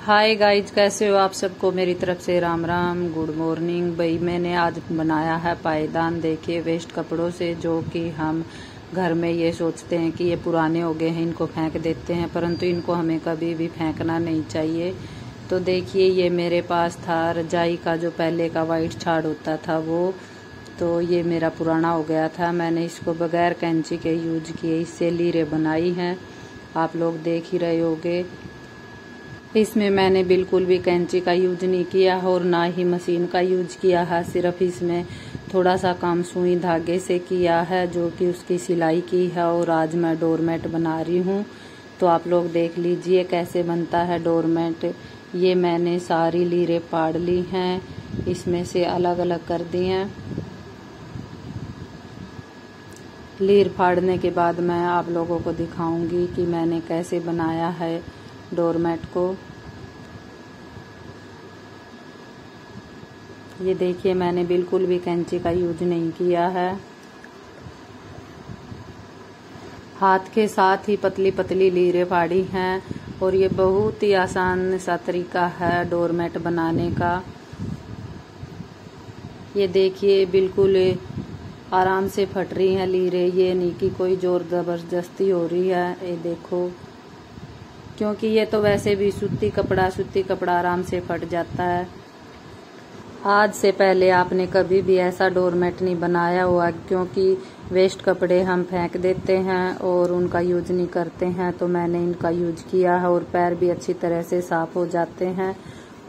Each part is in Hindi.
हाय गाइज़ कैसे हो आप सबको? मेरी तरफ़ से राम राम गुड मॉर्निंग भाई, मैंने आज बनाया है पायदान, देखिए वेस्ट कपड़ों से, जो कि हम घर में ये सोचते हैं कि ये पुराने हो गए हैं, इनको फेंक देते हैं, परंतु इनको हमें कभी भी फेंकना नहीं चाहिए। तो देखिए, ये मेरे पास था, रजाई का जो पहले का वाइट छाड़ होता था वो तो ये मेरा पुराना हो गया था। मैंने इसको बगैर कैंची के यूज़ किए, इससे लीरे बनाई हैं। आप लोग देख ही रहे होगे। इसमें मैंने बिल्कुल भी कैंची का यूज़ नहीं किया और ना ही मशीन का यूज़ किया है। सिर्फ़ इसमें थोड़ा सा काम सुई धागे से किया है, जो कि उसकी सिलाई की है और आज मैं डोरमेट बना रही हूँ। तो आप लोग देख लीजिए कैसे बनता है डोरमेट। ये मैंने सारी लीरे पाड़ ली हैं। इसमें से अलग अलग कर दी हैं। लीर फाड़ने के बाद मैं आप लोगों को दिखाऊँगी कि मैंने कैसे बनाया है। डोरमेट को। ये देखिए, मैंने बिल्कुल भी कैंची का यूज़ नहीं किया है। हाथ के साथ ही पतली पतली लीरे फाड़ी हैं और ये बहुत ही आसान सा तरीका है डोरमेट बनाने का। ये देखिए, बिल्कुल आराम से फट रही हैं लीरे। ये नहीं कि कोई ज़ोर ज़बरदस्ती हो रही है। ये देखो। क्योंकि ये तो वैसे भी सूती कपड़ा सूती कपड़ा आराम से फट जाता है। आज से पहले आपने कभी भी ऐसा डोरमेट नहीं बनाया हुआ, क्योंकि वेस्ट कपड़े हम फेंक देते हैं और उनका यूज़ नहीं करते हैं तो मैंने इनका यूज़ किया है और पैर भी अच्छी तरह से साफ़ हो जाते हैं।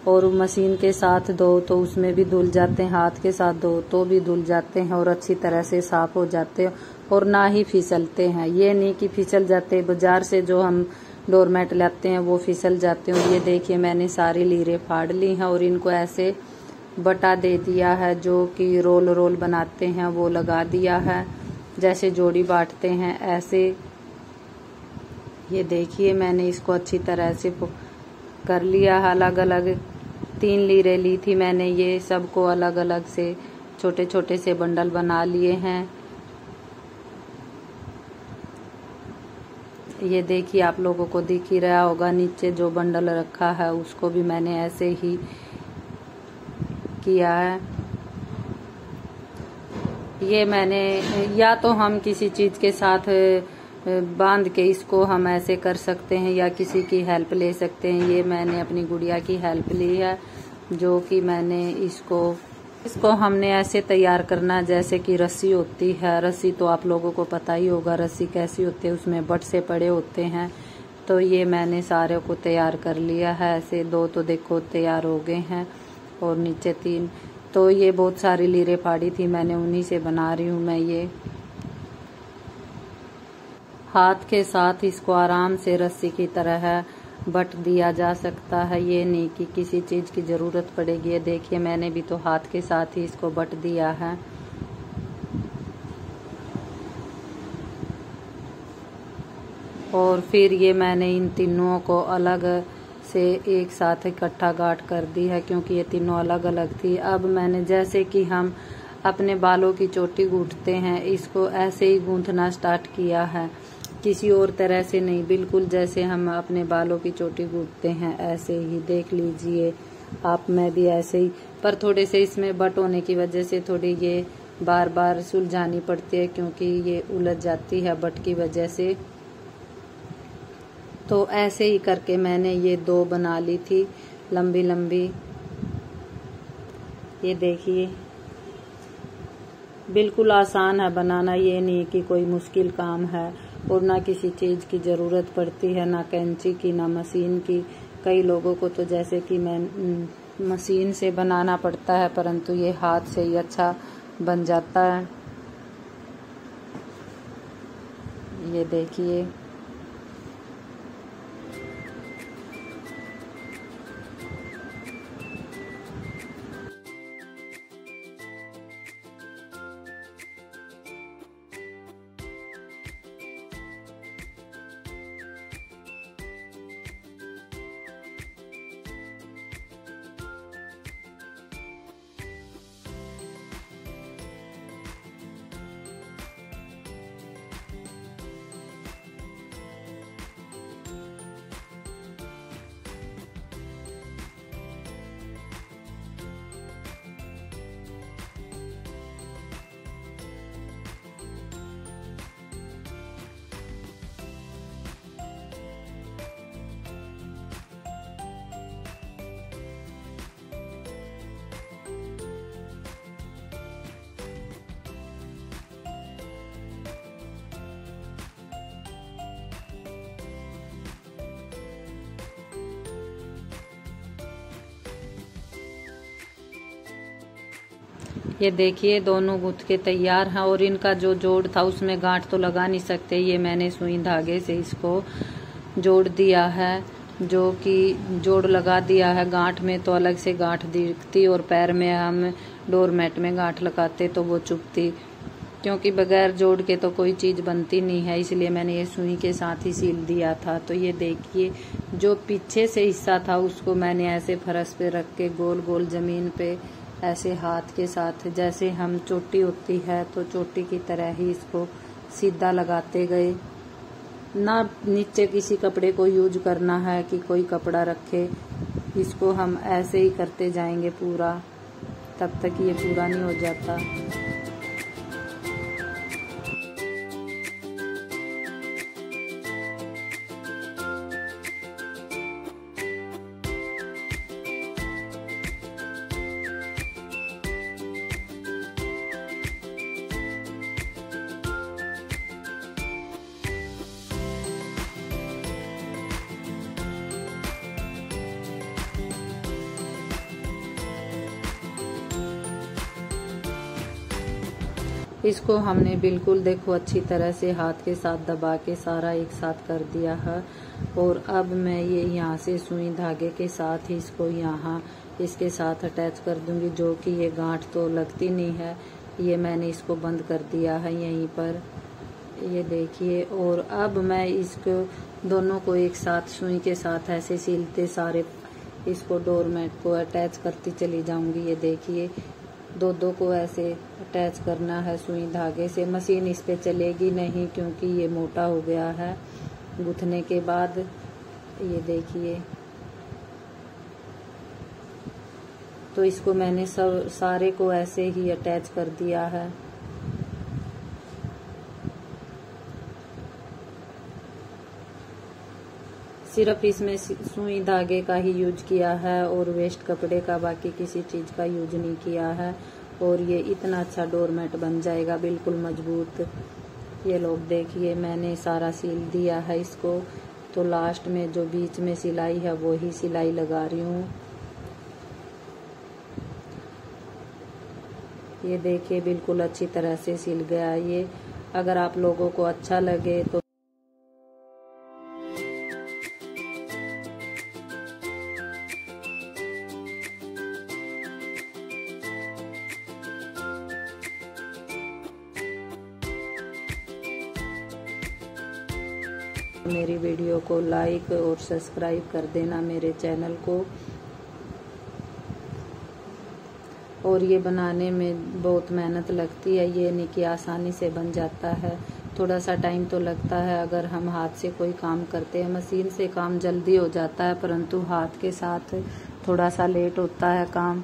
और मशीन के साथ दो तो उसमें भी धुल जाते हैं, हाथ के साथ दो तो भी धुल जाते हैं और अच्छी तरह से साफ़ हो जाते हैं और ना ही फिसलते हैं। ये नहीं कि फिसल जाते, बाज़ार से जो हम डोरमेट लाते हैं, वो फिसल जाते हैं। ये देखिए, मैंने सारी लीरे फाड़ ली हैं और इनको ऐसे बटा दे दिया है, जो कि रोल रोल बनाते हैं, वो लगा दिया है। जैसे जोड़ी बांटते हैं, ऐसे। ये देखिए, मैंने इसको अच्छी तरह से कर लिया है। अलग अलग तीन लीरे ली थी मैंने, ये सबको अलग अलग से छोटे छोटे से बंडल बना लिए हैं। ये देखिए आप लोगों को दिख ही रहा होगा, नीचे जो बंडल रखा है, उसको भी मैंने ऐसे ही किया है। ये मैंने, या तो हम किसी चीज़ के साथ बाँध के इसको हम ऐसे कर सकते हैं, या किसी की हेल्प ले सकते हैं। ये मैंने अपनी गुड़िया की हेल्प ली है, जो कि मैंने इसको इसको हमने ऐसे तैयार करना जैसे कि रस्सी होती है। रस्सी तो आप लोगों को पता ही होगा, रस्सी कैसी होती है, उसमें बट से पड़े होते हैं। तो ये मैंने सारे को तैयार कर लिया है। ऐसे दो तो देखो तैयार हो गए हैं और नीचे तीन। तो ये बहुत सारी लीरे फाड़ी थी, मैंने उन्हीं से बना रही हूँ मैं ये। हाथ के साथ इसको आराम से रस्सी की तरह बट दिया जा सकता है ये नहीं कि किसी चीज़ की ज़रूरत पड़ेगी। देखिए, मैंने भी तो हाथ के साथ ही इसको बट दिया है। और फिर ये मैंने इन तीनों को अलग से एक साथ इकट्ठा गाट कर दी है, क्योंकि ये तीनों अलग अलग थी। अब मैंने जैसे कि हम अपने बालों की चोटी गूंथते हैं, इसको ऐसे ही गूंथना स्टार्ट किया है। किसी और तरह से नहीं। बिल्कुल जैसे हम अपने बालों की चोटी गूंथते हैं, ऐसे ही। देख लीजिए, आप, मैं भी ऐसे ही। पर थोड़े से इसमें बट होने की वजह से थोड़ी ये बार बार सुलझानी पड़ती है, क्योंकि ये उलझ जाती है बट की वजह से। तो ऐसे ही करके मैंने ये दो बना ली थी लंबी लंबी ये देखिए। बिल्कुल आसान है बनाना, ये नहीं कि कोई मुश्किल काम है और ना किसी चीज़ की ज़रूरत पड़ती है, ना कैंची की, ना मशीन की। कई लोगों को तो जैसे कि मैं मशीन से बनाना पड़ता है, परंतु ये हाथ से ही अच्छा बन जाता है। ये देखिए। ये देखिए, दोनों गुथ के तैयार हैं और इनका जो जोड़ था उसमें गांठ तो लगा नहीं सकते। ये मैंने सुई धागे से इसको जोड़ दिया है, जो कि जोड़ लगा दिया है। गांठ में तो अलग से गांठ दिखती और पैर में हम डोर मैट में गांठ लगाते तो वो चुपती क्योंकि बगैर जोड़ के तो कोई चीज़ बनती नहीं है, इसलिए मैंने ये सुई के साथ ही सील दिया था। तो ये देखिए, जो पीछे से हिस्सा था उसको मैंने ऐसे फरस पे रख के गोल गोल ज़मीन पे ऐसे हाथ के साथ, जैसे हम चोटी होती है तो चोटी की तरह ही इसको सीधा लगाते गए। ना नीचे किसी कपड़े को यूज़ करना है कि कोई कपड़ा रखे। इसको हम ऐसे ही करते जाएँगे पूरा, तब तक ये पूरा नहीं हो जाता। इसको हमने बिल्कुल देखो, अच्छी तरह से हाथ के साथ दबा के सारा एक साथ कर दिया है। और अब मैं ये यहाँ से सुई धागे के साथ ही इसको यहाँ इसके साथ अटैच कर दूँगी, जो कि ये गांठ तो लगती नहीं है। ये मैंने इसको बंद कर दिया है यहीं पर। ये देखिए, और अब मैं इसको दोनों को एक साथ सुई के साथ ऐसे सिलते सारे, इसको डोरमेट को अटैच करती चली जाऊँगी। ये देखिए दो दो को ऐसे अटैच करना है सुई धागे से। मशीन इस पे चलेगी नहीं क्योंकि ये मोटा हो गया है। गुथने के बाद ये देखिए। तो इसको मैंने सब, सारे को ऐसे ही अटैच कर दिया है। सिर्फ़ इसमें सुई धागे का ही यूज़ किया है और वेस्ट कपड़े का बाकी किसी चीज़ का यूज़ नहीं किया है। और ये इतना अच्छा डोरमेट बन जाएगा, बिल्कुल मज़बूत। ये लोग देखिए, मैंने सारा सील दिया है इसको। तो लास्ट में जो बीच में सिलाई है, वो ही सिलाई लगा रही हूँ। ये देखिए, बिल्कुल अच्छी तरह से सिल गया ये। अगर आप लोगों को अच्छा लगे तो मेरी वीडियो को लाइक और सब्सक्राइब कर देना मेरे चैनल को। और ये बनाने में बहुत मेहनत लगती है, ये नहीं कि आसानी से बन जाता है। थोड़ा सा टाइम तो लगता है, अगर हम हाथ से कोई काम करते हैं, मशीन से काम जल्दी हो जाता है, परंतु हाथ के साथ थोड़ा सा लेट होता है काम।